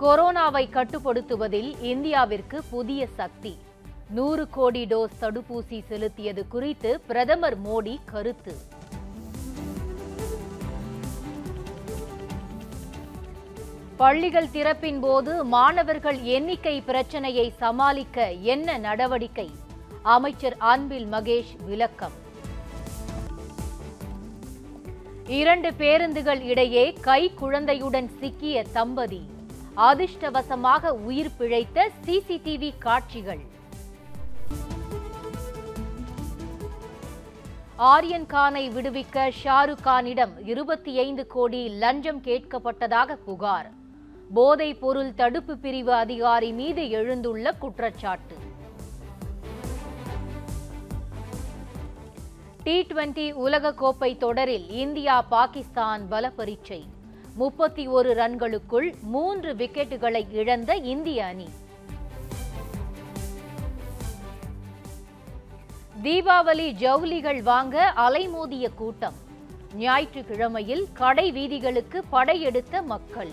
கொரோனாவை கட்டுப்படுத்துவதில் இந்தியாவிற்கு புதிய சக்தி. நூறு கோடி டோஸ் தடுப்பூசி செலுத்தியது குறித்து பிரதமர் மோடி கருத்து. பள்ளிகள் திறப்பின் போது மாணவர்கள் எண்ணிக்கை பிரச்சனையை சமாளிக்க என்ன நடவடிக்கை? அமைச்சர் அன்பில் மகேஷ் விளக்கம். இரண்டு பேருந்துகள் இடையே கை குழந்தையுடன் சிக்கிய தம்பதி. அதிர்ஷ்டவசமாக உயிர் பிழைத்த சிசிடிவி காட்சிகள். ஆரியன் கானை விடுவிக்க ஷாருக் கானிடம் இருபத்தி ஐந்து கோடி லஞ்சம் கேட்கப்பட்டதாக புகார். போதைப் பொருள் தடுப்பு பிரிவு அதிகாரி மீது எழுந்துள்ள குற்றச்சாட்டு. டி டுவெண்டி உலகக்கோப்பை தொடரில் இந்தியா பாகிஸ்தான் பல பரீட்சை முப்பத்தி ஒரு ரன்களுக்குள் மூன்று விக்கெட்டுகளை இழந்த இந்திய அணி. தீபாவளி ஜவுளிகள் வாங்க அலைமோதிய கூட்டம். ஞாயிற்றுக்கிழமையில் கடை வீதிகளுக்கு படையெடுத்த மக்கள்.